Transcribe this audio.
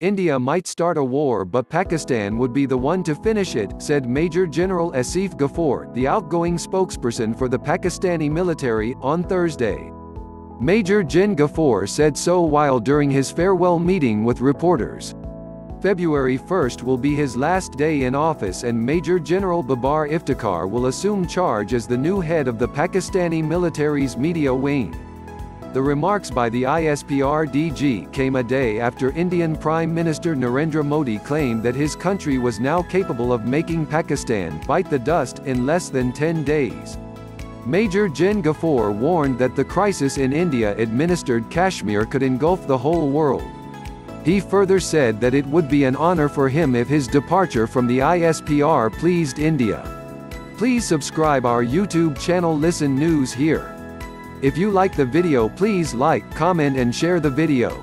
India might start a war but Pakistan would be the one to finish it, said Major General Asif Ghafoor, the outgoing spokesperson for the Pakistani military, on Thursday. Major Gen Ghafoor said so while during his farewell meeting with reporters. February 1 will be his last day in office and Major General Babar Iftikhar will assume charge as the new head of the Pakistani military's media wing. The remarks by the ISPR DG came a day after Indian Prime Minister Narendra Modi claimed that his country was now capable of making Pakistan bite the dust in less than 10 days. Major Gen Ghafoor warned that the crisis in India administered Kashmir could engulf the whole world. He further said that it would be an honor for him if his departure from the ISPR pleased India. Please subscribe our YouTube channel Listen News here. If you like the video please like, comment and share the video.